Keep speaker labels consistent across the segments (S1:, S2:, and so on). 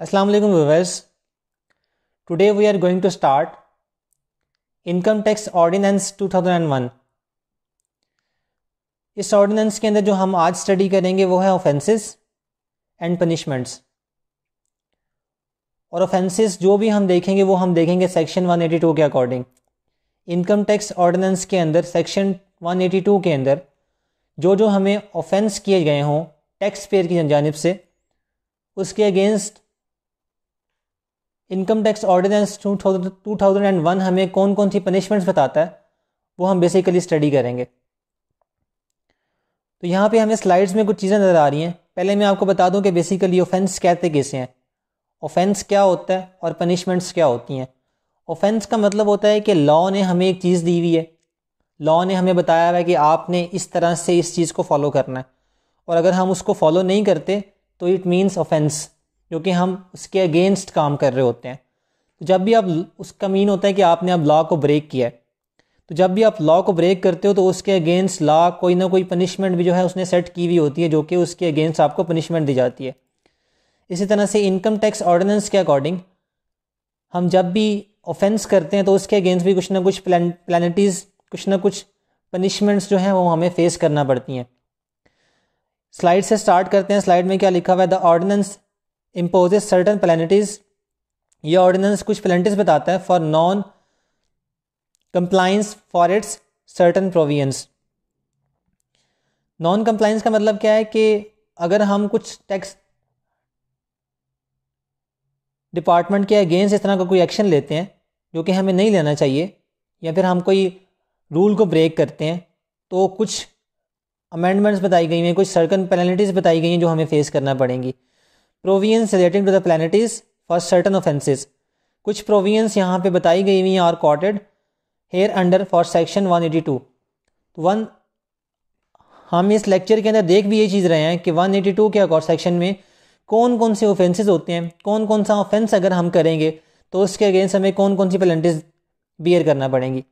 S1: Assalamu alaikum, viewers. Today we are going to start Income Tax Ordinance 2001. इस ordinance के अंदर जो हम आज स्टडी करेंगे वो है ऑफेंसेस एंड पनिशमेंट्स और ऑफेंसेस जो भी हम देखेंगे वो हम देखेंगे सेक्शन 182 के अकॉर्डिंग इनकम टैक्स ऑर्डिनेंस के अंदर सेक्शन 182 के अंदर, जो जो हमें ऑफेंस किए गए हों टैक्स पेयर की जानब से, उसके against income tax ordinance two thousand and one हमें कौन कौन सी पनिशमेंट्स बताता है, वो हम बेसिकली स्टडी करेंगे। तो यहाँ पे हमें स्लाइड्स में कुछ चीज़ें नज़र आ रही हैं। पहले मैं आपको बता दूँ कि बेसिकली ऑफेंस कहते कैसे हैं। ऑफेंस क्या होता है और पनिशमेंट्स क्या होती हैं। ऑफेंस का मतलब होता है कि लॉ ने हमें एक चीज़ दी हुई है। लॉ ने हमें बताया हुआ है कि आपने इस तरह से इस चीज़ को फॉलो करना है। और अगर हम उसको फॉलो नहीं करते तो इट मीन्स ऑफेंस क्योंकि हम उसके अगेंस्ट काम कर रहे होते हैं। तो जब भी आप उसका मीन होता है कि आपने अब लॉ को ब्रेक किया है तो जब भी आप लॉ को ब्रेक करते हो तो उसके अगेंस्ट लॉ कोई ना कोई पनिशमेंट भी जो है उसने सेट की हुई होती है, जो कि उसके अगेंस्ट आपको पनिशमेंट दी जाती है। इसी तरह से इनकम टैक्स ऑर्डिनेंस के अकॉर्डिंग हम जब भी ऑफेंस करते हैं तो उसके अगेंस्ट भी कुछ ना कुछ प्लानिटीज़ कुछ ना कुछ पनिशमेंट्स जो हैं, वो हमें फेस करना पड़ती हैं। स्लाइड से स्टार्ट करते हैं। स्लाइड में क्या लिखा हुआ है? The ordinance impose certain penalties ये ऑर्डिनेंस कुछ प्लानिटीज बताता है for non compliance for its certain provisions non compliance का मतलब क्या है कि अगर हम कुछ टैक्स डिपार्टमेंट के अगेंस्ट इस तरह का कोई एक्शन लेते हैं, जो कि हमें नहीं लेना चाहिए, या फिर हम कोई रूल को ब्रेक करते हैं तो कुछ अमेंडमेंट्स बताई गई हैं, कुछ सर्कन पेनल्टीज़ बताई गई हैं जो हमें फेस करना पड़ेंगी। Provisions relating to the penalties for certain offences कुछ प्रोवियंस यहाँ पे बताई गई हुई हैं are quoted here under for section 182 तो वन हम इस लेक्चर के अंदर देख भी ये चीज़ रहे हैं कि 182 के अकॉर्ड सेक्शन में कौन कौन से ऑफेंसेस होते हैं कौन कौन सा ऑफेंस अगर हम करेंगे तो उसके अगेंस्ट हमें कौन कौन सी पेनल्टीज बियर करना पड़ेंगी।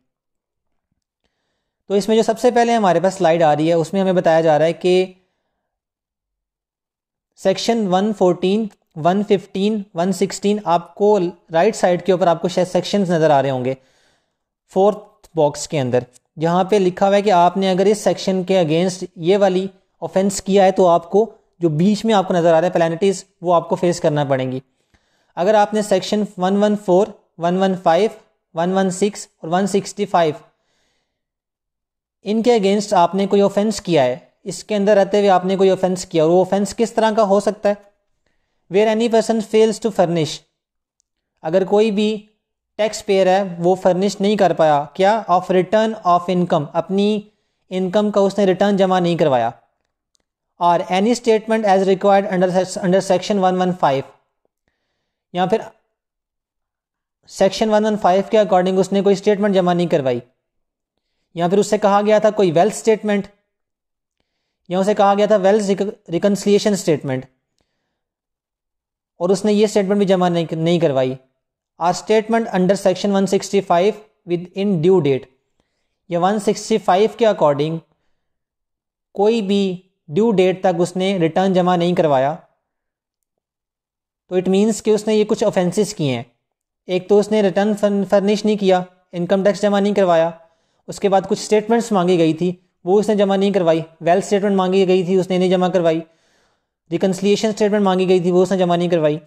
S1: तो इसमें जो सबसे पहले हमारे पास स्लाइड आ रही है, उसमें हमें बताया जा रहा है कि सेक्शन 114, 115, 116 आपको राइट साइड के ऊपर आपको शायद सेक्शंस नज़र आ रहे होंगे। फोर्थ बॉक्स के अंदर। जहाँ पे लिखा हुआ है कि आपने अगर इस सेक्शन के अगेंस्ट ये वाली ऑफेंस किया है तो आपको जो बीच में आपको नज़र आ रहा है प्लानिटीज़ वो आपको फेस करना पड़ेंगी। अगर आपने सेक्शन 114, 115, 116 और 165 इनके अगेंस्ट आपने कोई ऑफेंस किया है इसके अंदर रहते हुए आपने कोई ऑफेंस किया और वो ऑफेंस किस तरह का हो सकता है? Where any person fails to furnish अगर कोई भी टैक्स पेयर है, वो फर्निश नहीं कर पाया, क्या? ऑफ़ रिटर्न ऑफ़ इनकम अपनी इनकम का उसने रिटर्न जमा नहीं करवाया। और any statement as required under under section one one five या फिर सेक्शन वन वन फाइव के अकॉर्डिंग उसने कोई स्टेटमेंट जमा नहीं करवाई, या फिर उससे कहा गया था कोई वेल्थ स्टेटमेंट या उसे कहा गया था वेल्स रिकन्सलिएशन स्टेटमेंट। और उसने ये स्टेटमेंट भी जमा नहीं नहीं करवाई। Or statement under section 165 within due date. या 165 के अकॉर्डिंग कोई भी ड्यू डेट तक उसने रिटर्न जमा नहीं करवाया। तो इट मीन्स कि उसने ये कुछ ऑफेंसेस किए हैं। एक तो उसने रिटर्न फर्निश नहीं किया, इनकम टैक्स जमा नहीं करवाया। उसके बाद कुछ स्टेटमेंट्स मांगी गई थी वो उसने जमा नहीं करवाई। वेल्थ स्टेटमेंट मांगी गई थी, उसने नहीं जमा करवाई। रिकन्सलिएशन स्टेटमेंट मांगी गई थी, वो उसने जमा नहीं करवाई।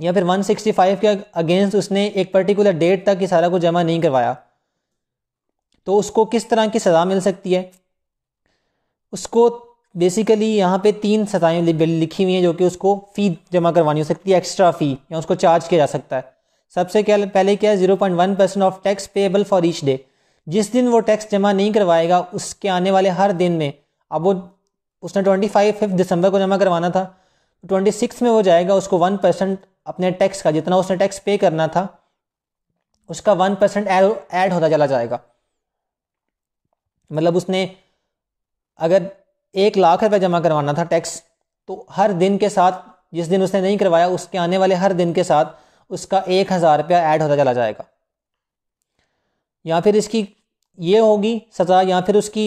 S1: या फिर 165 के अगेंस्ट उसने एक पर्टिकुलर डेट तक ये सारा कुछ जमा नहीं करवाया। तो उसको किस तरह की सज़ा मिल सकती है? उसको बेसिकली यहाँ पे तीन सजाएँ लिखी हुई हैं जो कि उसको फ़ी जमा करवानी हो सकती है एक्स्ट्रा फ़ी या उसको चार्ज किया जा सकता है। सबसे क्या, पहले क्या है? Zero point one percent of tax payable for each day जिस दिन वो टैक्स जमा नहीं करवाएगा, उसके आने वाले हर दिन में, अब वो, उसने ट्वेंटी फाइव फिफ्थ दिसंबर को जमा करवाना था ट्वेंटी सिक्स में वो जाएगा, उसको वन परसेंट अपने टैक्स का, जितना उसने टैक्स पे करना था, उसका वन परसेंट ऐड होता चला जाएगा। मतलब उसने, अगर एक लाख रुपए जमा करवाना था टैक्स तो हर दिन के साथ, जिस दिन उसने नहीं करवाया, उसके आने वाले हर दिन के साथ, उसका एक हज़ार रुपया ऐड होता चला जाएगा। या फिर इसकी ये होगी सज़ा या फिर उसकी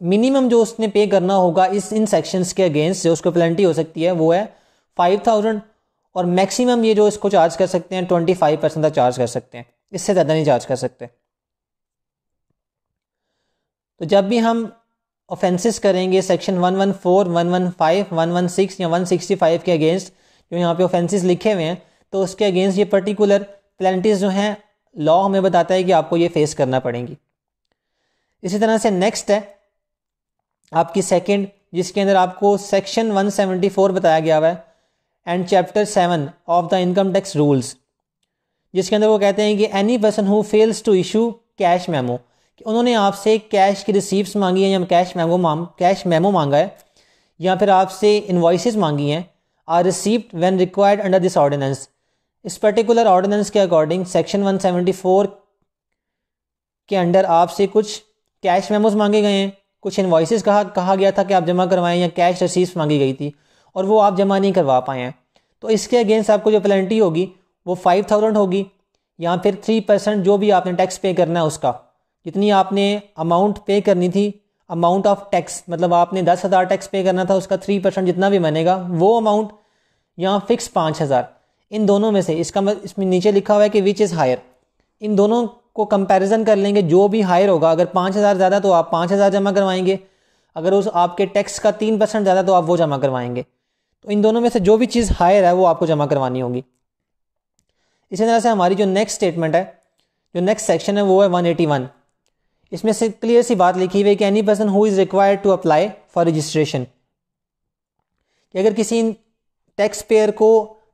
S1: मिनिमम जो उसने पे करना होगा इस इन सेक्शंस के अगेंस्ट जो उसको पेनल्टी हो सकती है, वो है फाइव थाउज़ेंड और मैक्सिमम ये जो इसको चार्ज कर सकते हैं ट्वेंटी फाइव परसेंट तक चार्ज कर सकते हैं। इससे ज़्यादा नहीं चार्ज कर सकते। तो जब भी हम ऑफेंसेस करेंगे section one one four one one five one one six या वन सिक्सटी फाइव के अगेंस्ट जो यहाँ पे ऑफेंसेस लिखे हुए हैं तो उसके अगेंस्ट ये पर्टिकुलर पेनल्टीज जो हैं लॉ हमें बताता है कि आपको ये फेस करना पड़ेंगी। इसी तरह से नेक्स्ट है। आपकी सेकंड जिसके अंदर आपको सेक्शन 174 बताया गया हुआ है and chapter seven of the income tax rules जिसके अंदर वो कहते हैं कि any person who fails to issue cash memo कि उन्होंने आपसे कैश की रिसीप्ट मांगी है, या कैश मेमो मांग कैश मेमो मांगा है, या फिर आपसे इन्वाइसेस मांगी हैं or received when required under this ordinance इस पर्टिकुलर ऑर्डिनेंस के अकॉर्डिंग सेक्शन 174 के अंडर आपसे कुछ कैश मेमोज मांगे गए हैं। कुछ इन्वाइसिस कहा कहा गया था कि आप जमा करवाएँ या कैश रिसीव्स मांगी गई थी और वो आप जमा नहीं करवा पाए हैं। तो इसके अगेंस्ट आपको जो पेनल्टी होगी, वो फाइव थाउज़ेंड होगी या फिर थ्री परसेंट जो भी आपने टैक्स पे करना है उसका। जितनी आपने अमाउंट पे करनी थी अमाउंट ऑफ़ टैक्स मतलब आपने दस हज़ार टैक्स पे करना था, उसका थ्री परसेंट जितना भी बनेगा, वो अमाउंट या फिक्स पाँच हज़ार। इन दोनों में से, इसका इसमें नीचे लिखा हुआ है कि विच इज़ हायर इन दोनों को कंपैरिजन कर लेंगे, जो भी हायर होगा, अगर पाँच हज़ार ज़्यादा तो आप पाँच हज़ार जमा करवाएँगे, अगर उस आपके टैक्स का तीन परसेंट ज़्यादा तो आप वो जमा करवाएँगे। तो इन दोनों में से जो भी चीज़ हायर है, वो आपको जमा करवानी होगी। इसी तरह से हमारी जो नेक्स्ट स्टेटमेंट है, जो नेक्स्ट सेक्शन है, वो है वन एटी वन इसमें से क्लियर सी बात लिखी हुई है कि any person who is required to apply for registration कि अगर किसी टैक्स पेयर को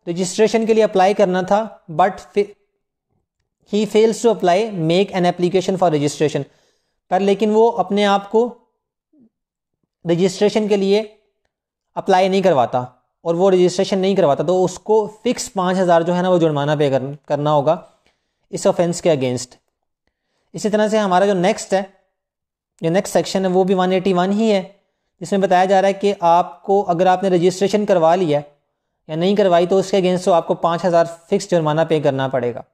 S1: रजिस्ट्रेशन के लिए अप्लाई करना था but he fails to apply make an application for registration पर लेकिन वो अपने आप को रजिस्ट्रेशन के लिए अप्लाई नहीं करवाता और वो रजिस्ट्रेशन नहीं करवाता तो उसको फिक्स पाँच हज़ार जो है ना वो जुर्माना पे कर, करना होगा इस ऑफेंस के अगेंस्ट इसी तरह से हमारा जो नेक्स्ट है जो नेक्स्ट सेक्शन है वो भी 181 ही है जिसमें बताया जा रहा है कि आपको अगर आपने रजिस्ट्रेशन करवा लिया या नहीं करवाई तो उसके अगेंस्ट तो आपको पाँच हज़ार फिक्स जुर्माना पे करना पड़ेगा।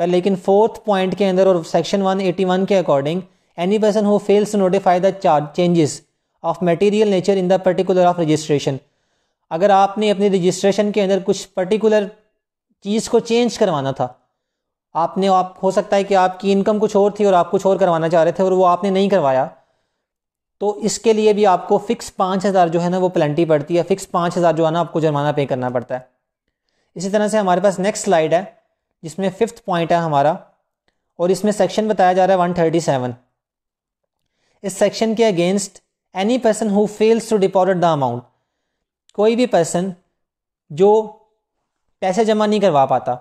S1: पर लेकिन फोर्थ पॉइंट के अंदर और सेक्शन 181 के according any person who fails to notify the charge changes of material nature in the particular of registration अगर आपने अपनी रजिस्ट्रेशन के अंदर कुछ पर्टिकुलर चीज़ को चेंज करवाना था, आपने, आप, हो सकता है कि आपकी इनकम कुछ और थी और आप कुछ और करवाना चाह रहे थे और वो आपने नहीं करवाया तो इसके लिए भी आपको फ़िक्स पाँच हज़ार जो है ना वो प्लेंटी पड़ती है। फ़िक्स पाँच हज़ार जो है ना आपको जुर्माना पे करना पड़ता है। इसी तरह से हमारे पास नेक्स्ट स्लाइड है। जिसमें फिफ्थ पॉइंट है हमारा, और इसमें सेक्शन बताया जा रहा है वन थर्टी सेवन इस सेक्शन के against any person who fails to deposit the amount कोई भी पर्सन जो पैसे जमा नहीं करवा पाता,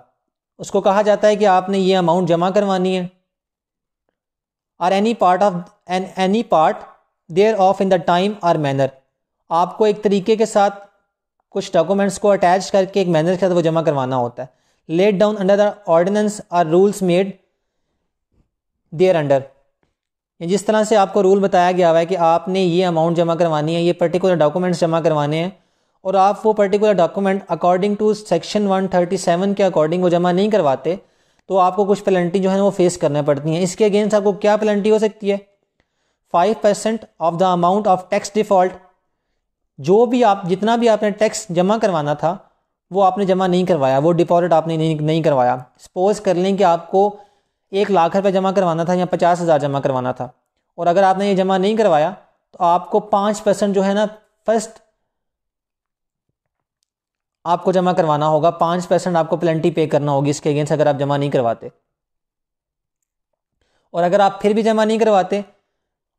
S1: उसको कहा जाता है कि आपने ये अमाउंट जमा करवानी है। और any part of an any part thereof in the time or manner आपको एक तरीके के साथ कुछ डॉक्यूमेंट्स को अटैच करके एक मैनर के साथ वो जमा करवाना होता है। Laid down under the ordinance or rules made thereunder जिस तरह से आपको रूल बताया गया हुआ है कि आपने ये अमाउंट जमा करवानी है, ये पर्टिकुलर डॉक्यूमेंट्स जमा करवाने हैं, और आप वो particular document according to section 137 के अकॉर्डिंग वो जमा नहीं करवाते तो आपको कुछ पेनल्टी जो है वो फेस करने पड़ती है। इसके अगेंस्ट आपको क्या पेनल्टी हो सकती है? Five percent of the amount of tax default जो भी आप, जितना भी आपने टैक्स जमा करवाना था वो आपने जमा नहीं करवाया, वो डिपॉजिट आपने नहीं नहीं करवाया। सपोज़ कर लें कि आपको एक लाख रुपये जमा करवाना था या पचास हज़ार जमा करवाना था और अगर आपने ये जमा नहीं करवाया तो आपको पाँच परसेंट जो है ना फ़र्स्ट आपको जमा करवाना होगा। पाँच परसेंट आपको प्लेंटी पे करना होगी, इसके अगेंस्ट अगर आप जमा नहीं करवाते। और अगर आप फिर भी जमा नहीं करवाते,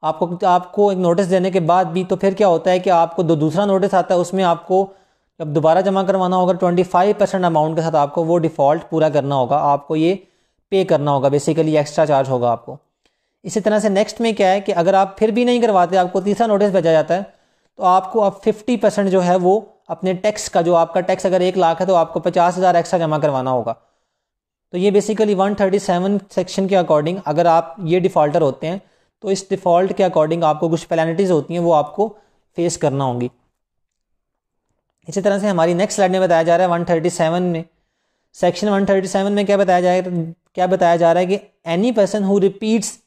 S1: आपको आपको एक नोटिस देने के बाद भी तो फिर क्या होता है कि आपको दूसरा नोटिस आता है, उसमें आपको जब दोबारा जमा करवाना होगा ट्वेंटी फाइव परसेंट अमाउंट के साथ आपको वो डिफ़ॉल्ट पूरा करना होगा, आपको ये पे करना होगा बेसिकली एक्स्ट्रा चार्ज होगा आपको। इसी तरह से नेक्स्ट में क्या है कि अगर आप फिर भी नहीं करवाते, आपको तीसरा नोटिस भेजा जाता है तो आपको अब फिफ्टी परसेंट जो है वो अपने टैक्स का, जो आपका टैक्स अगर एक लाख है तो आपको पचास हज़ार एक्स्ट्रा जमा करवाना होगा। तो ये बेसिकली 137 सेक्शन के अकॉर्डिंग अगर आप ये डिफ़ॉल्टर होते हैं तो इस डिफ़ॉल्ट के अकॉर्डिंग आपको कुछ पेनल्टीज़ होती हैं, वो आपको फेस करना होंगी। इसी तरह से हमारी नेक्स्ट स्लाइड में बताया जा रहा है 137 में। सेक्शन 137 में क्या बताया जाए क्या बताया जा रहा है कि any person who repeats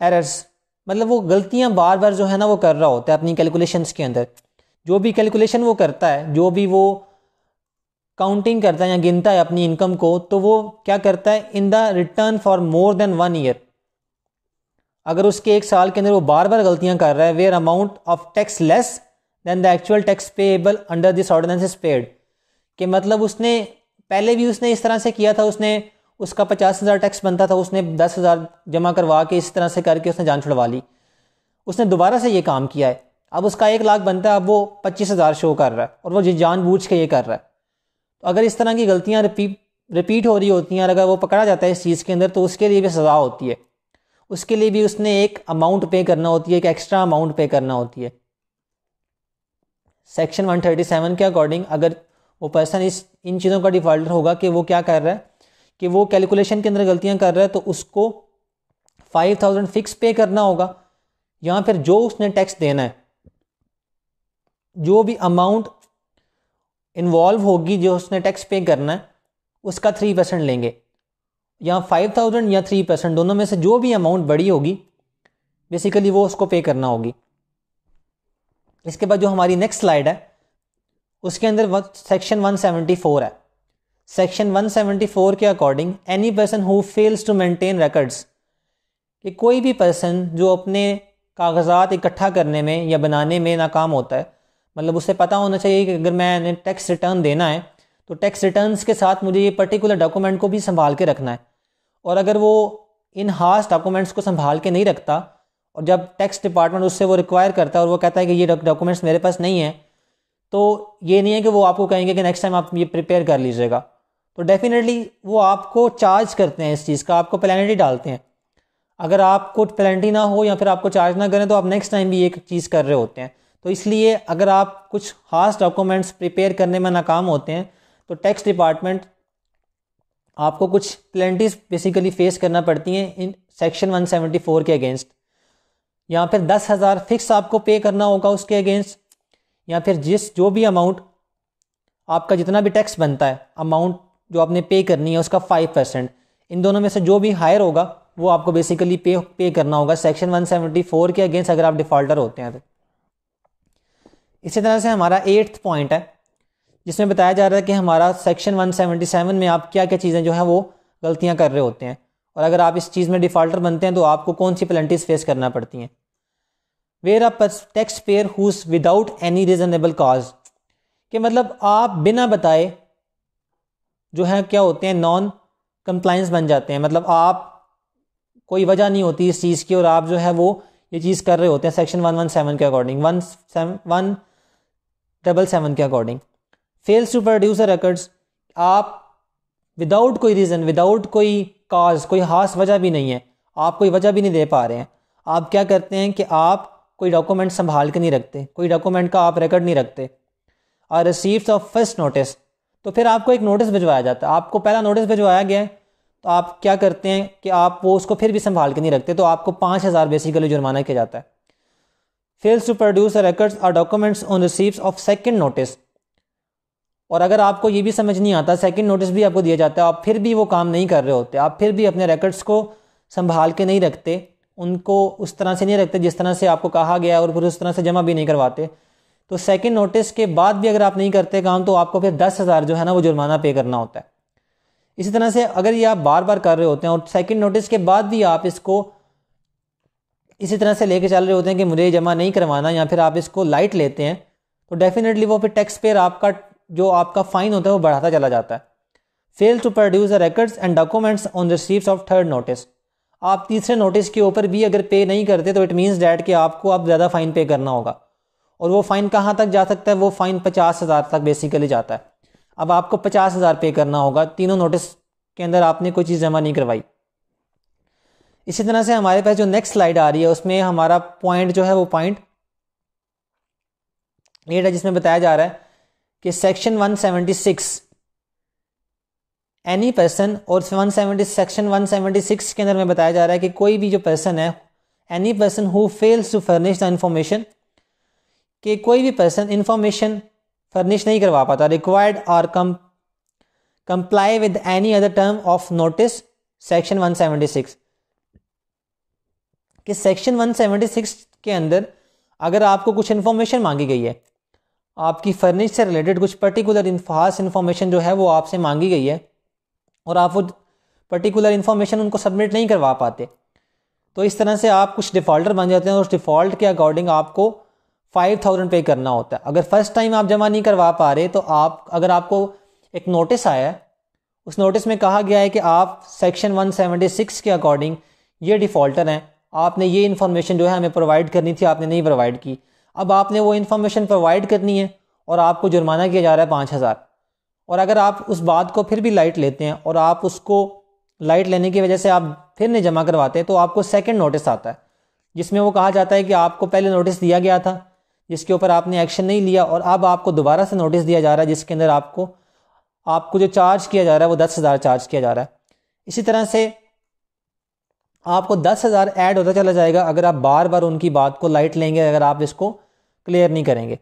S1: errors मतलब वो गलतियाँ बार बार जो है ना वो कर रहा होता है अपनी कैलकुलेशंस के अंदर। जो भी कैलकुलेशन वो करता है, जो भी वो काउंटिंग करता है या गिनता है अपनी इनकम को तो वो क्या करता है? In the return for more than one year अगर उसके एक साल के अंदर वो बार बार गलतियाँ कर रहा है where amount of tax less than the actual tax payable under this ordinance is paid कि मतलब उसने, पहले भी उसने इस तरह से किया था, उसने, उसका पचास हज़ार टैक्स बनता था, उसने दस हज़ार जमा करवा के इस तरह से करके उसने जान छुड़वा ली। उसने दोबारा से ये काम किया है। अब उसका एक लाख बनता है, अब वो पच्चीस हज़ार शो कर रहा है और वो जान बूझ के ये कर रहा है। तो अगर इस तरह की गलतियाँ रिपीट रिपीट हो रही होती हैं और अगर वो पकड़ा जाता है इस चीज़ के अंदर तो उसके लिए भी सज़ा होती है। उसके लिए भी उसने एक अमाउंट पे करना होती है, एक एक्स्ट्रा अमाउंट पे करना होती है। सेक्शन 137 के अकॉर्डिंग अगर वो पर्सन इस, इन चीज़ों का डिफॉल्टर होगा कि वो क्या कर रहा है, कि वो कैलकुलेशन के अंदर गलतियाँ कर रहा है तो उसको फाइव थाउज़ेंड फिक्स पे करना होगा। या फिर जो उसने टैक्स देना है, जो भी अमाउंट इन्वॉल्व होगी, जो उसने टैक्स पे करना है, उसका थ्री परसेंट लेंगे। या फाइव थाउज़ेंड या थ्री परसेंट दोनों में से जो भी अमाउंट बड़ी होगी बेसिकली वो उसको पे करना होगी। इसके बाद जो हमारी नेक्स्ट स्लाइड है, उसके अंदर सेक्शन 174 है। सेक्शन 174 के according any person who fails to maintain records कि कोई भी पर्सन जो अपने कागजात इकट्ठा करने में या बनाने में नाकाम होता है मतलब उसे पता होना चाहिए कि अगर मैंने टैक्स रिटर्न देना है तो टैक्स रिटर्न्स के साथ मुझे ये पर्टिकुलर डॉक्यूमेंट को भी संभाल के रखना है। और अगर वो इन हास डॉक्यूमेंट्स को संभाल के नहीं रखता और जब टैक्स डिपार्टमेंट उससे वो रिक्वायर करता है और वो कहता है कि ये डॉक्यूमेंट्स मेरे पास नहीं है तो ये नहीं है कि वो आपको कहेंगे कि नेक्स्ट टाइम आप ये प्रिपेयर कर लीजिएगा। तो डेफिनेटली वो आपको चार्ज करते हैं इस चीज़ का, आपको पेनल्टी डालते हैं। अगर आपको पेनल्टी ना हो या फिर आपको चार्ज ना करें तो आप नेक्स्ट टाइम भी ये चीज़ कर रहे होते हैं। तो इसलिए अगर आप कुछ खास डॉक्यूमेंट्स प्रिपेयर करने में नाकाम होते हैं तो टैक्स डिपार्टमेंट आपको कुछ पेनल्टीज बेसिकली फेस करना पड़ती हैं इन सेक्शन 174 के अगेंस्ट या फिर दस हज़ार फिक्स आपको पे करना होगा उसके अगेंस्ट या फिर जिस, जो भी अमाउंट आपका जितना भी टैक्स बनता है अमाउंट जो आपने पे करनी है उसका फाइव परसेंट इन दोनों में से जो भी हायर होगा, वो आपको बेसिकली पे पे करना होगा। सेक्शन 174 के अगेंस्ट अगर आप डिफॉल्टर होते हैं तो। इसी तरह से हमारा एट्थ पॉइंट है, जिसमें बताया जा रहा है कि हमारा सेक्शन 177 में आप क्या क्या चीज़ें जो है वो गलतियाँ कर रहे होते हैं। और अगर आप इस चीज़ में डिफॉल्टर बनते हैं तो आपको कौन सी पेनल्टीज फेस करना पड़ती हैं? Where a taxpayer whose without any reasonable cause कि मतलब आप बिना बताए जो है, क्या होते हैं नॉन कंप्लाइंस बन जाते हैं। मतलब आप, कोई वजह नहीं होती इस चीज़ की, और आप जो है, वो ये चीज़ कर रहे होते हैं सेक्शन वन वन सेवन के according one one double seven के according fails to produce records आप विदाउट कोई रीज़न विदाउट कोई काज कोई खास वजह भी नहीं है। आप कोई वजह भी नहीं दे पा रहे हैं। आप क्या करते हैं कि आप कोई डॉक्यूमेंट संभाल के नहीं रखते, कोई डॉक्यूमेंट का आप रिकॉर्ड नहीं रखते। Or receives of first notice तो फिर आपको एक नोटिस भिजवाया जाता है। आपको पहला नोटिस भिजवाया गया है तो आप क्या करते हैं कि आप वो उसको फिर भी संभाल के नहीं रखते तो आपको पाँच हज़ार बेसिकली जुर्माना किया जाता है। फेल्स टू प्रोड्यूस रिकॉर्ड्स और documents on receives of second notice और अगर आपको ये भी समझ नहीं आता सेकंड नोटिस भी आपको दिया जाता है, आप फिर भी वो काम नहीं कर रहे होते, आप फिर भी अपने रिकॉर्ड्स को संभाल के नहीं रखते, उनको उस तरह से नहीं रखते जिस तरह से आपको कहा गया और फिर उस तरह से जमा भी नहीं करवाते। तो सेकंड नोटिस के बाद भी अगर आप नहीं करते काम तो आपको फिर दस हज़ार जो है ना वो जुर्माना पे करना होता है। इसी तरह से अगर ये आप बार बार कर रहे होते हैं और सेकंड नोटिस के बाद भी आप इसको इसी तरह से लेके चल रहे होते हैं कि मुझे जमा नहीं करवाना या फिर आप इसको लाइट लेते हैं तो डेफिनेटली वो फिर टैक्स पेयर आपका जो आपका फाइन होता है, वो बढ़ाता चला जाता है। Fail to produce the records and documents on receives of third notice आप तीसरे नोटिस के ऊपर भी अगर पे नहीं करते तो इट मीन्स डैट कि आपको अब ज़्यादा फ़ाइन पे करना होगा। और वो फ़ाइन कहाँ तक जा सकता है? वो फ़ाइन पचास हज़ार तक बेसिकली जाता है। अब आपको पचास हज़ार पे करना होगा। तीनों नोटिस के अंदर आपने कोई चीज़ जमा नहीं करवाई। इसी तरह से हमारे पास जो नेक्स्ट स्लाइड आ रही है, उसमें हमारा पॉइंट जो है, वो पॉइंट एट है, जिसमें बताया जा रहा है कि सेक्शन 176 एनी पर्सन और 170 सेक्शन 176 के अंदर में बताया जा रहा है कि कोई भी जो पर्सन है any person who fails to furnish the information कि कोई भी पर्सन इंफॉर्मेशन फर्निश नहीं करवा पाता रिक्वायर्ड और come comply with any other term of notice section 176 कि सेक्शन 176 के अंदर अगर आपको कुछ इंफॉर्मेशन मांगी गई है आपकी फर्निश से रिलेटेड कुछ पर्टिकुलर खास इन्फॉर्मेशन जो है वो आपसे मांगी गई है और आप वो पर्टिकुलर इन्फॉर्मेशन उनको सबमिट नहीं करवा पाते। तो इस तरह से आप कुछ डिफ़ॉल्टर बन जाते हैं और उस डिफ़ॉल्ट के अकॉर्डिंग आपको फाइव थाउज़ेंड पे करना होता है। अगर फ़र्स्ट टाइम आप जमा नहीं करवा पा रहे तो आप, अगर आपको एक नोटिस आया है, उस नोटिस में कहा गया है कि आप सेक्शन 176 के अकॉर्डिंग ये डिफ़ॉल्टर हैं। आपने ये इन्फॉर्मेशन जो है हमें प्रोवाइड करनी थी, आपने नहीं प्रोवाइड की। अब आपने वो इन्फॉर्मेशन प्रोवाइड करनी है और आपको जुर्माना किया जा रहा है पाँच हज़ार। और अगर आप उस बात को फिर भी लाइट लेते हैं और आप उसको लाइट लेने की वजह से आप फिर नहीं जमा करवाते तो आपको सेकेंड नोटिस आता है, जिसमें वो कहा जाता है कि आपको पहले नोटिस दिया गया था, जिसके ऊपर आपने एक्शन नहीं लिया और अब आपको दोबारा से नोटिस दिया जा रहा है, जिसके अंदर आपको आपको जो चार्ज किया जा रहा है वो दस हज़ार चार्ज किया जा रहा है। इसी तरह से आपको दस हज़ार ऐड होता चला जाएगा, अगर आप बार बार उनकी बात को लाइट लेंगे, अगर आप इसको क्लियर नहीं करेंगे।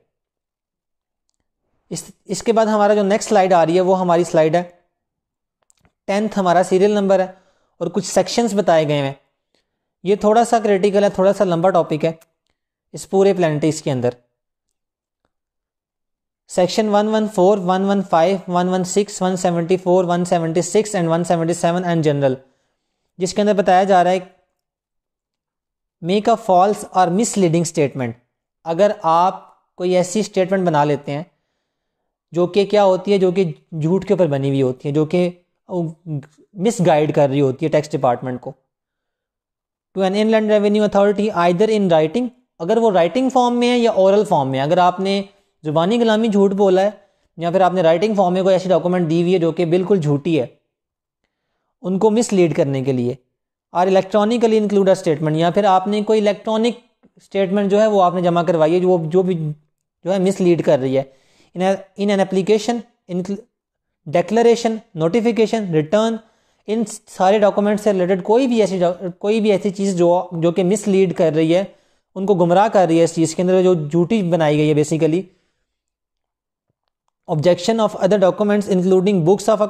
S1: इस इसके बाद हमारा जो नेक्स्ट स्लाइड आ रही है वो हमारी स्लाइड है। टेंथ हमारा सीरियल नंबर है और कुछ सेक्शंस बताए गए हैं। ये थोड़ा सा क्रिटिकल है थोड़ा सा लंबा टॉपिक है इस पूरे प्लानिटीज के अंदर। सेक्शन 114, 115, 116, 174, 176 एंड 177 एंड जनरल जिसके अंदर बताया जा रहा है मेक अ फॉल्स और मिसलीडिंग स्टेटमेंट अगर आप कोई ऐसी स्टेटमेंट बना लेते हैं, जो कि क्या होती है, जो कि झूठ के ऊपर बनी हुई होती है, जो कि मिसगाइड कर रही होती है टैक्स डिपार्टमेंट को। To an inland revenue authority either in writing अगर वो राइटिंग फॉर्म में है या ओरल फॉर्म में अगर आपने ज़ुबानी गुलामी झूठ बोला है, या फिर आपने राइटिंग फॉर्म में कोई ऐसी डॉक्यूमेंट दी हुई है, जो कि बिल्कुल झूठी है, उनको मिसलीड करने के लिए और इलेक्ट्रॉनिकली इंक्लूड अ स्टेटमेंट या फिर आपने कोई इलेक्ट्रॉनिक स्टेटमेंट जो है वो आपने जमा करवाई है, जो जो भी जो है मिसलीड कर रही है। In in an application in declaration notification return इन सारे डॉक्यूमेंट से रिलेटेड कोई भी ऐसी कोई भी ऐसी चीज़ जो जो कि मिसलीड कर रही है, उनको गुमराह कर रही है इस चीज़ के अंदर, जो झूठी बनाई गई है basically objection of other documents including books of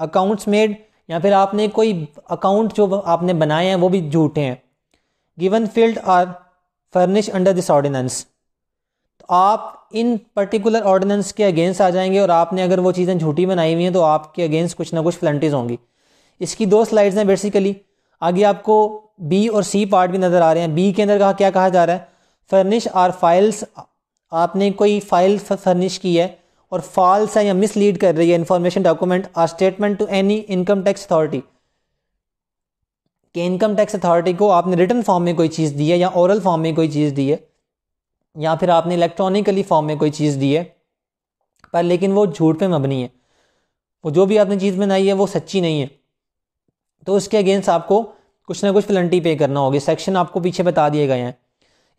S1: accounts made या फिर आपने कोई अकाउंट जो आपने बनाए हैं, वो भी झूठे हैं। Given field or furnish under this ordinance तो आप इन पर्टिकुलर ऑर्डिनेंस के अगेंस्ट आ जाएँगे और आपने अगर वो चीज़ें झूठी बनाई हुई हैं तो आपके अगेंस्ट कुछ ना कुछ फ्लंटीज होंगी। इसकी दो स्लाइड्स हैं बेसिकली आगे आपको बी और सी पार्ट भी नज़र आ रहे हैं। बी के अंदर कहा क्या कहा जा रहा है? फर्निश आर फाइल्स आपने कोई फ़ाइल फर्निश की है और फॉल्स है या मिसलीड कर रही है information document or statement to any income tax authority कि इनकम टैक्स अथॉरिटी को आपने रिटर्न फॉर्म में कोई चीज़ दी है या ओरल फॉर्म में कोई चीज़ दी है, या फिर आपने इलेक्ट्रॉनिकली फॉर्म में कोई चीज़ दी है, पर लेकिन वो झूठ पे मबनी है। वो जो भी आपने चीज़ बनाई है वो सच्ची नहीं है। तो उसके अगेंस्ट आपको कुछ ना कुछ पेनल्टी पे करना होगी। सेक्शन आपको पीछे बता दिए गए हैं।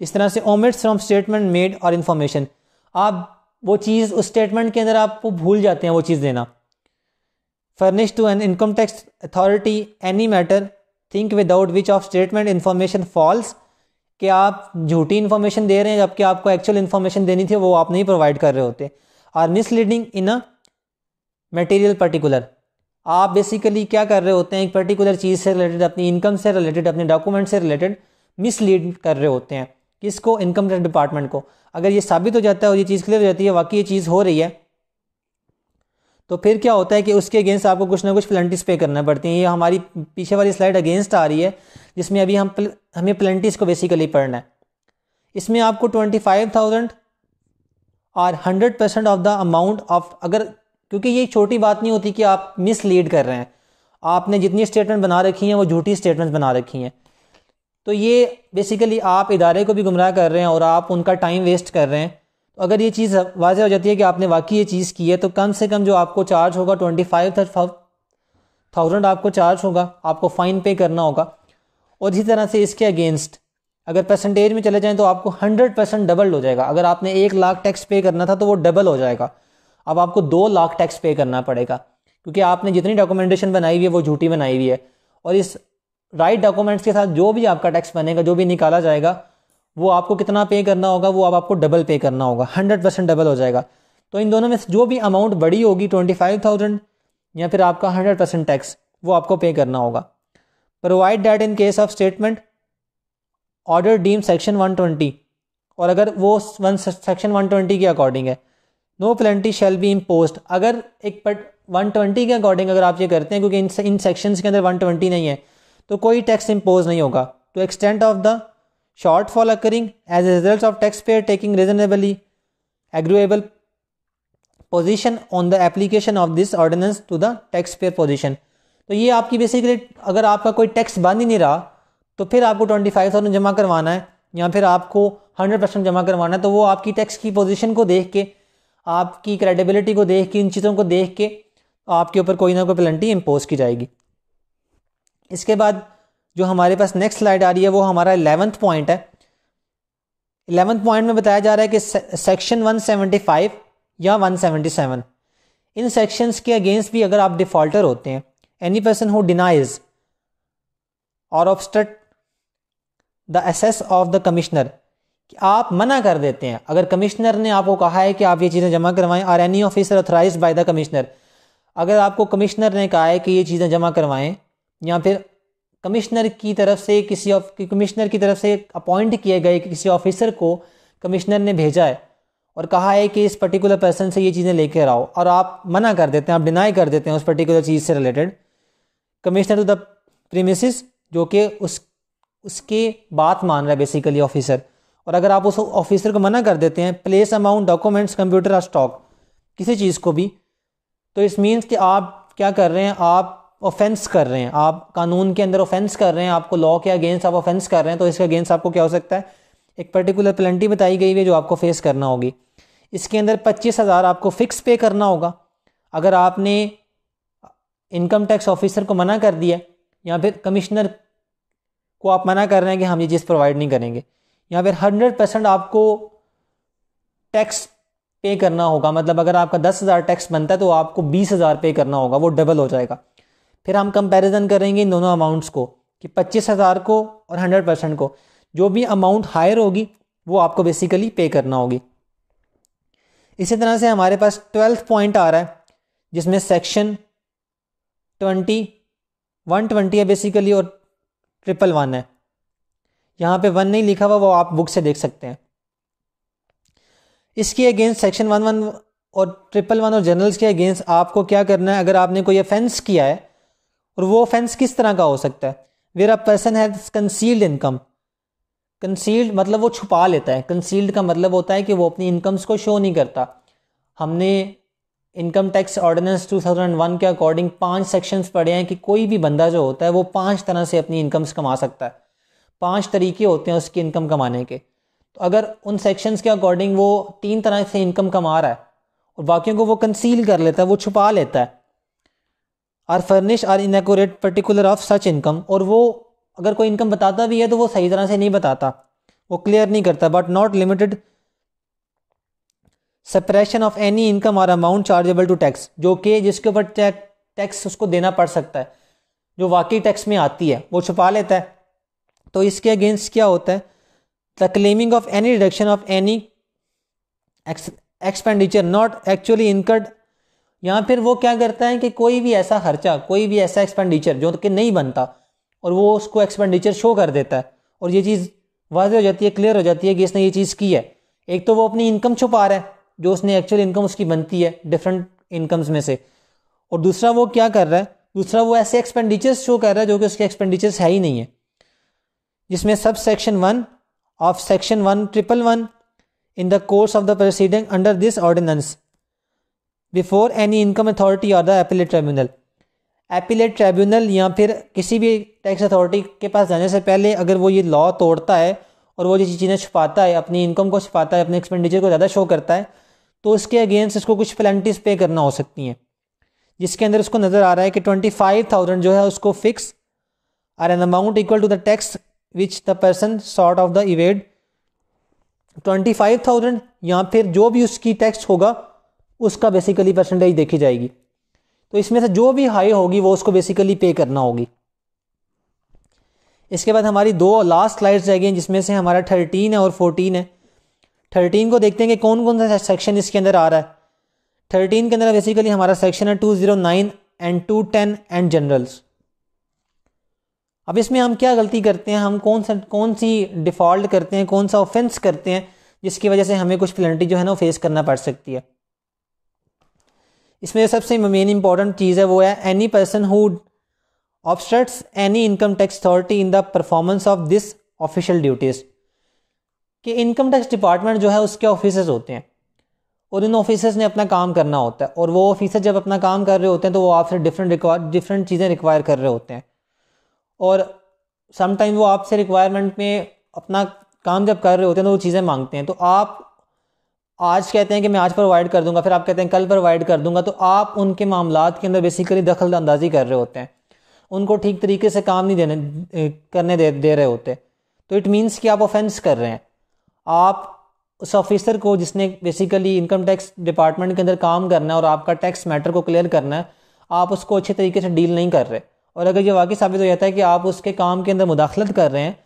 S1: इस तरह से ओमिट्स फ्रॉम स्टेटमेंट मेड और इन्फॉर्मेशन आप वो चीज़ उस स्टेटमेंट के अंदर आपको भूल जाते हैं वो चीज़ देना। Furnish to an income tax authority any matter thing without which of statement information false कि आप झूठी इन्फॉर्मेशन दे रहे हैं, जबकि आपको एक्चुअल इन्फॉर्मेशन देनी थी, वो आप नहीं प्रोवाइड कर रहे होते। Or misleading in a material particular आप बेसिकली क्या कर रहे होते हैं, एक पर्टिकुलर चीज़ से रिलेटेड अपनी इनकम से रिलेटेड अपने डॉक्यूमेंट से रिलेटेड मिसलीड कर रहे होते हैं। किसको? इनकम टैक्स डिपार्टमेंट को। अगर ये साबित हो जाता है और ये चीज़ क्लियर हो जाती है, वाकई ये चीज़ हो रही है तो फिर क्या होता है कि उसके अगेंस्ट आपको कुछ ना कुछ प्लेंटिस पे करना पड़ती हैं। ये हमारी पीछे वाली स्लाइड अगेंस्ट आ रही है, जिसमें अभी हम हमें प्लेंटिस को बेसिकली पढ़ना है। इसमें आपको ट्वेंटी फाइव थाउज़ेंड और hundred percent of the amount of अगर, क्योंकि ये छोटी बात नहीं होती कि आप मिसलीड कर रहे हैं। आपने जितनी स्टेटमेंट बना रखी हैं, वो झूठी स्टेटमेंट बना रखी हैं। तो ये बेसिकली आप इदारे को भी गुमराह कर रहे हैं और आप उनका टाइम वेस्ट कर रहे हैं। तो अगर ये चीज़ वाजह हो जाती है कि आपने वाकई ये चीज़ की है तो कम से कम जो आपको चार्ज होगा ट्वेंटी फाइव थाउज़ेंड आपको चार्ज होगा, आपको फ़ाइन पे करना होगा। और इसी तरह से इसके अगेंस्ट अगर परसेंटेज में चले जाएँ तो आपको हंड्रेड परसेंट डबल हो जाएगा। अगर आपने एक लाख टैक्स पे करना था तो वो डबल हो जाएगा। अब आपको दो लाख टैक्स पे करना पड़ेगा, क्योंकि आपने जितनी डॉक्यूमेंटेशन बनाई हुई है, वो झूठी बनाई हुई है। और इस राइट डॉक्यूमेंट्स के साथ जो भी आपका टैक्स बनेगा, जो भी निकाला जाएगा वो आपको कितना पे करना होगा, वो अब आपको डबल पे करना होगा। हंड्रेड परसेंट डबल हो जाएगा। तो इन दोनों में जो भी अमाउंट बड़ी होगी ट्वेंटी फाइव थाउज़ेंड या फिर आपका हंड्रेड परसेंट टैक्स वो आपको पे करना होगा। Provide that in case of statement order deem section one twenty और अगर वो वन सेक्शन वन ट्वेंटी के अकॉर्डिंग है no penalty shall be impose अगर एक पट वन ट्वेंटी के अकॉर्डिंग अगर आप ये करते हैं, क्योंकि इन इन के अंदर वन ट्वेंटी नहीं है तो कोई टैक्स इम्पोज नहीं होगा। To extent of the as a result of taxpayer taking reasonably arguable position on the application of this ordinance to the taxpayer position तो ये आपकी बेसिकली अगर आपका कोई टैक्स बन ही नहीं रहा तो फिर आपको ट्वेंटी फाइव थाउज़ेंड जमा करवाना है, या फिर आपको हंड्रेड परसेंट जमा करवाना है तो वो आपकी टैक्स की पोजीशन को देख के, आपकी क्रेडिबिलिटी को देख के, इन चीज़ों को देख के, आपके ऊपर कोई ना कोई पेनल्टी इम्पोज की जाएगी। इसके बाद जो हमारे पास नेक्स्ट स्लाइड आ रही है, वो हमारा इलेवंथ पॉइंट है। इलेवंथ पॉइंट में बताया जा रहा है कि सेक्शन 175 या 177 इन सेक्शंस के अगेंस्ट भी अगर आप डिफॉल्टर होते हैं एनी पर्सन हु डिनाइज और obstruct the access of the commissioner कि आप मना कर देते हैं। अगर कमिश्नर ने आपको कहा है कि आप ये चीज़ें जमा करवाएँ और any officer authorize by the commissioner अगर आपको कमिश्नर ने कहा है कि ये चीज़ें जमा करवाएँ, या फिर कमिश्नर की तरफ़ से किसी कमिश्नर की तरफ़ से अपॉइंट किए गए किसी ऑफिसर को कमिश्नर ने भेजा है और कहा है कि इस पर्टिकुलर पर्सन से ये चीज़ें लेकर आओ और आप मना कर देते हैं, आप डिनाई कर देते हैं उस पर्टिकुलर चीज़ से related commissioner to the premise जो कि उस, उसके बात मान रहा है बेसिकली ऑफिसर और अगर आप उस ऑफिसर को मना कर देते हैं प्लेस अमाउंट डॉक्यूमेंट्स कंप्यूटर और स्टॉक किसी चीज़ को भी तो इस मीन्स कि आप क्या कर रहे हैं, आप ऑफेंस कर रहे हैं। आप कानून के अंदर ऑफेंस कर रहे हैं, आपको लॉ के अगेंस्ट आप ऑफेंस कर रहे हैं तो इसके अगेंस्ट आपको क्या हो सकता है? एक पर्टिकुलर पेनल्टी बताई गई है जो आपको फेस करना होगी। इसके अंदर पच्चीस हज़ार आपको फिक्स पे करना होगा। अगर आपने इनकम टैक्स ऑफिसर को मना कर दिया, या फिर कमिश्नर को आप मना कर रहे हैं कि हम ये चीज़ प्रोवाइड नहीं करेंगे, या फिर हंड्रेड परसेंट आपको टैक्स पे करना होगा मतलब अगर आपका दस हज़ार टैक्स बनता है तो आपको बीस हज़ार पे करना होगा, वो डबल हो जाएगा। फिर हम कंपैरिजन करेंगे इन दोनों अमाउंट्स को, कि पच्चीस हज़ार को और हंड्रेड परसेंट को। जो भी अमाउंट हायर होगी, वो आपको बेसिकली पे करना होगी। इसी तरह से हमारे पास ट्वेल्थ पॉइंट आ रहा है, जिसमें सेक्शन ट्वेंटी वन ट्वेंटी है बेसिकली और ट्रिपल वन है। यहाँ पे वन नहीं लिखा हुआ, वो आप बुक से देख सकते हैं। इसके अगेंस्ट सेक्शन वन वन और ट्रिपल वन और जनरल्स के अगेंस्ट आपको क्या करना है? अगर आपने कोई ऑफेंस किया है और वो ऑफेंस किस तरह का हो सकता है? Where a person has concealed income concealed मतलब वो छुपा लेता है। कंसील्ड का मतलब होता है कि वो अपनी इनकम्स को शो नहीं करता। हमने इनकम टैक्स ऑर्डिनेंस 2001 के अकॉर्डिंग पाँच सेक्शंस पढ़े हैं कि कोई भी बंदा जो होता है, वो पाँच तरह से अपनी इनकम्स कमा सकता है। पाँच तरीके होते हैं उसकी इनकम कमाने के। तो अगर उन सेक्शंस के अकॉर्डिंग वो तीन तरह से इनकम कमा रहा है और बाकियों को वो कंसील कर लेता है, वो छुपा लेता है or furnish or inaccurate particular of such income और वो अगर कोई इनकम बताता भी है तो वो सही तरह से नहीं बताता। वो क्लियर नहीं करता but not limited separation of any income और अमाउंट चार्जेबल टू टैक्स जो कि जिसके ऊपर टैक्स उसको देना पड़ सकता है। जो वाकई टैक्स में आती है, वो छुपा लेता है। तो इसके अगेंस्ट क्या होता है? The claiming of any reduction of any expenditure not actually incurred या फिर वो क्या करता है कि कोई भी ऐसा खर्चा, कोई भी ऐसा एक्सपेंडिचर जो कि नहीं बनता, और वो उसको एक्सपेंडिचर शो कर देता है, और ये चीज़ वाज हो जाती है क्लियर हो जाती है कि इसने ये चीज़ की है। एक तो वो अपनी इनकम छुपा रहा है, जो उसने एक्चुअल इनकम उसकी बनती है डिफरेंट इनकम्स में से। और दूसरा वो क्या कर रहा है, दूसरा वो ऐसे एक्सपेंडिचर्स शो कर रहा है जो कि उसके एक्सपेंडिचर्स है ही नहीं है। जिसमें subsection one of section one triple one in the course of the proceeding under this ordinance before any income authority और the appellate tribunal appellate tribunal या फिर किसी भी टैक्स अथॉरिटी के पास जाने से पहले अगर वो ये लॉ तोड़ता है और वो ये चीज़ें छुपाता है, अपनी इनकम को छुपाता है, अपने एक्सपेंडिचर को ज़्यादा शो करता है तो उसके अगेंस्ट इसको कुछ पेनल्टीज पे करना हो सकती हैं। जिसके अंदर उसको नज़र आ रहा है कि ट्वेंटी फाइव थाउज़ेंड जो है उसको fix or an amount equal to the tax which the person sort of the evade twenty five thousand या फिर जो भी उसकी टैक्स होगा उसका बेसिकली परसेंटेज देखी जाएगी। तो इसमें से जो भी हाई होगी, वो उसको बेसिकली पे करना होगी। इसके बाद हमारी दो लास्ट स्लाइड्स रह गई जिसमें से हमारा थर्टीन है और फोर्टीन है। थर्टीन को देखते हैं कि कौन कौन सा सेक्शन इसके अंदर आ रहा है। थर्टीन के अंदर बेसिकली हमारा सेक्शन है two zero nine and two ten and generals अब इसमें हम क्या गलती करते हैं? हम कौन सा कौन सी डिफ़ॉल्ट करते हैं? कौन सा ऑफेंस करते हैं? जिसकी वजह से हमें कुछ पेनल्टी जो है ना फेस करना पड़ सकती है। इसमें सबसे मेन इंपॉर्टेंट चीज़ है वो है any person who obstructs any income tax authority in the performance of this official duties कि इनकम टैक्स डिपार्टमेंट जो है उसके ऑफिसर्स होते हैं। और इन ऑफ़िस ने अपना काम करना होता है। और वो ऑफिसर जब अपना काम कर रहे होते हैं तो वो आपसे डिफरेंट रिक्वायर डिफरेंट चीज़ें रिक्वायर कर रहे होते हैं। और समटाइम वो आपसे रिक्वायरमेंट में अपना काम जब कर रहे होते हैं तो वो चीज़ें मांगते हैं। तो आप आज कहते हैं कि मैं आज प्रोवाइड कर दूँगा, फिर आप कहते हैं कल प्रोवाइड कर दूँगा तो आप उनके मामला के अंदर बेसिकली दखल अंदाजी कर रहे होते हैं। उनको ठीक तरीके से काम नहीं देने करने दे दे रहे होते। तो इट मीन्स कि आप ऑफेंस कर रहे हैं। आप उस ऑफिसर को जिसने बेसिकली इनकम टैक्स डिपार्टमेंट के अंदर काम करना है और आपका टैक्स मैटर को क्लियर करना है, आप उसको अच्छे तरीके से डील नहीं कर रहे। और अगर ये वाकई साबित हो जाता है कि आप उसके काम के अंदर मुदाखलत कर रहे हैं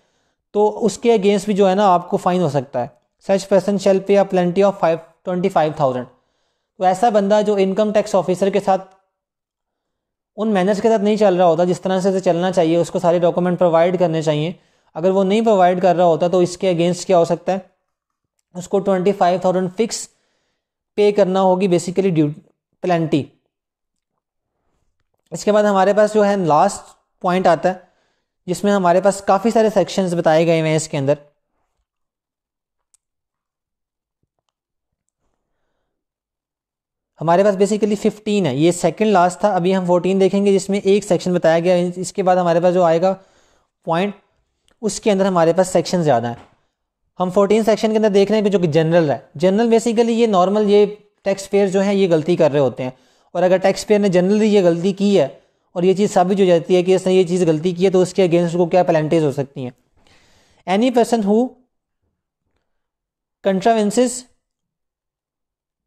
S1: तो उसके अगेंस्ट भी जो है ना, आपको फ़ाइन हो सकता है। Such person shall pay a penalty of five twenty five thousand तो ऐसा बंदा जो इनकम टैक्स ऑफिसर के साथ उन मैनर्स के साथ नहीं चल रहा होता, जिस तरह से चलना चाहिए, उसको सारे डॉक्यूमेंट प्रोवाइड करने चाहिए, अगर वो नहीं प्रोवाइड कर रहा होता तो इसके अगेंस्ट क्या हो सकता है? उसको ट्वेंटी फाइव थाउज़ेंड फिक्स पे करना होगी बेसिकली ड्यू प्लेंटी इसके बाद हमारे पास जो है लास्ट पॉइंट आता है, जिसमें हमारे पास काफ़ी सारे सेक्शंस बताए गए हैं इसके अंदर। हमारे पास बेसिकली 15 है। ये सेकंड लास्ट था। अभी हम 14 देखेंगे, जिसमें एक सेक्शन बताया गया इसके बाद हमारे पास जो आएगा पॉइंट उसके अंदर हमारे पास सेक्शन ज़्यादा है। हम 14 सेक्शन के अंदर देख रहे हैं कि जो कि जनरल है। जनरल बेसिकली ये नॉर्मल ये टैक्स पेयर जो है, ये गलती कर रहे होते हैं। और अगर टैक्स पेयर ने जनरली ये गलती की है, और ये चीज़ साबित हो जाती है कि इसने ये चीज़ गलती की है तो उसके अगेंस्ट को क्या पेलेंटीज हो सकती हैं। Any person who contravenes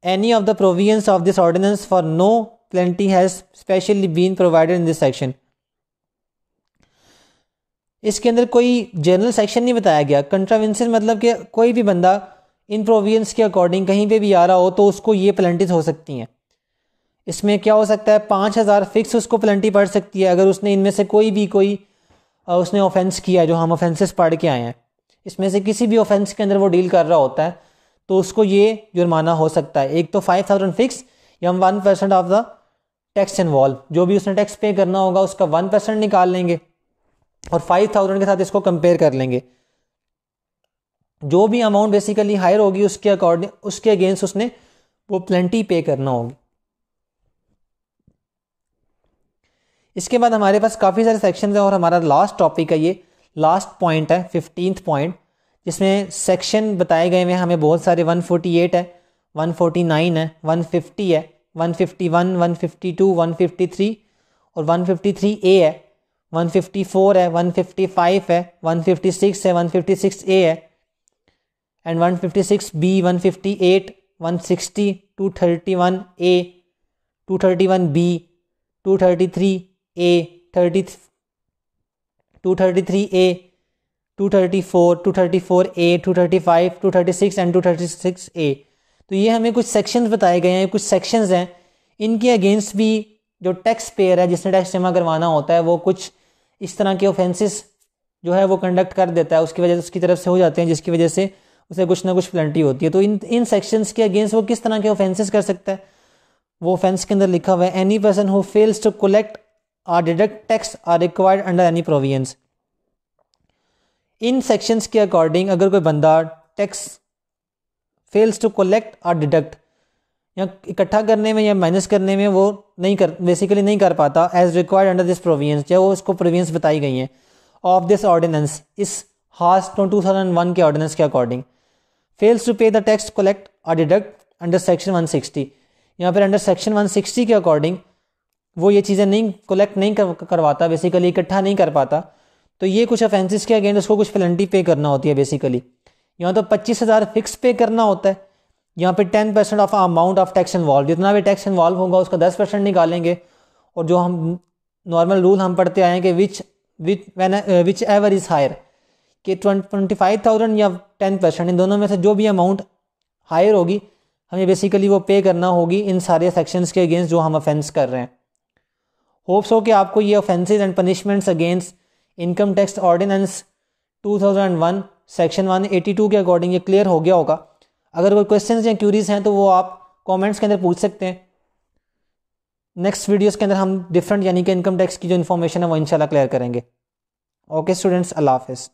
S1: any of the provisions of this ordinance for no plenty has specially been provided in this section. इसके अंदर कोई जनरल सेक्शन नहीं बताया गया। कंट्रावेंसेस मतलब कि कोई भी बंदा इन प्रोविजंस के अकॉर्डिंग कहीं पे भी आ रहा हो तो उसको ये प्लेंटीज हो सकती हैं। इसमें क्या हो सकता है? पाँच हज़ार फिक्स उसको प्लेंटी पड़ सकती है। अगर उसने इनमें से कोई भी कोई उसने ऑफेंस किया जो हम ऑफेंसेस पढ़ के आए हैं। इसमें से किसी भी ऑफेंस के अंदर वो डील कर रहा होता है। तो उसको ये जुर्माना हो सकता है। एक तो फाइव थाउज़ेंड फिक्स या हम one percent of the tax involve जो भी उसने टैक्स पे करना होगा, उसका वन परसेंट निकाल लेंगे और फाइव थाउज़ेंड के साथ इसको कंपेयर कर लेंगे। जो भी अमाउंट बेसिकली हायर होगी, उसके अकॉर्डिंग उसके अगेंस्ट उसने वो प्लेंटी पे करना होगी। इसके बाद हमारे पास काफ़ी सारे सेक्शन हैं और हमारा लास्ट टॉपिक है ये। लास्ट पॉइंट है फिफ्टींथ पॉइंट जिसमें सेक्शन बताए गए हैं। हमें बहुत सारे 148 है 149 है 150 है 151 152 153 और 153 ए है। 154 है 155 है 156 है 156 ए है। And 156 B 158 160 231 A 231 B 233 A 30 233 A 234, 234A, 235, 236 and 236A तो ये हमें कुछ सेक्शंस बताए गए हैं कुछ सेक्शंस हैं। इनके अगेंस्ट भी जो टैक्स पेयर है जिसने टैक्स जमा करवाना होता है वो कुछ इस तरह के ऑफेंसेस जो है वो कंडक्ट कर देता है। उसकी वजह से उसकी तरफ़ से हो जाते हैं जिसकी वजह से उसे कुछ ना कुछ प्लेंटी होती है। तो इन इन सेक्शंस के अगेंस्ट वो किस तरह के ऑफेंसेस कर सकता है? वो ऑफेंस के अंदर लिखा हुआ है any person who fails to collect or deduct tax or required under any provisions in sections के अकॉर्डिंग अगर कोई बंदा टैक्स फेल्स टू कलेक्ट और डिडक्ट या इकट्ठा करने में या माइनस करने में वो नहीं कर बेसिकली नहीं कर पाता as required under this provisions जो वो उसको प्रोविजंस बताई गई हैं ऑफ़ दिस ऑर्डिनेंस इस has to two thousand one के ऑर्डिनेंस के according fails to pay the tax collect और deduct under section one sixty या फिर अंडर सेक्शन वन सिक्सटी के अकॉर्डिंग वो ये चीज़ें नहीं कलेक्ट नहीं कर, करवाता बेसिकली इकट्ठा नहीं कर पाता। तो ये कुछ ऑफेंसिस के अगेंस्ट उसको कुछ पेनल्टी पे करना होती है बेसिकली यहाँ तो पच्चीस हज़ार फिक्स पे करना होता है। यहाँ पे ten percent of amount of tax involve जितना भी टैक्स इन्वॉल्व होगा, उसका दस परसेंट निकालेंगे। और जो हम नॉर्मल रूल हम पढ़ते आए हैं कि which which whichever is higher कि ट्वेंटी फाइव थाउज़ेंड या टेन परसेंट इन दोनों में से जो भी अमाउंट हायर होगी, हमें बेसिकली वो पे करना होगी इन सारे सेक्शंस के अगेंस्ट जो हम ऑफेंस कर रहे हैं। होप्स हो कि आपको ये offences and punishments against income tax ordinance 2001 section 182 के अकॉर्डिंग ये क्लियर हो गया होगा। अगर कोई क्वेश्चंस या क्यूरीज हैं तो वो आप कमेंट्स के अंदर पूछ सकते हैं। नेक्स्ट वीडियोस के अंदर हम डिफरेंट यानी कि इनकम टैक्स की जो इन्फॉर्मेशन है वो इंशाल्लाह क्लियर करेंगे। ओके स्टूडेंट्स अल्लाह हाफिज़।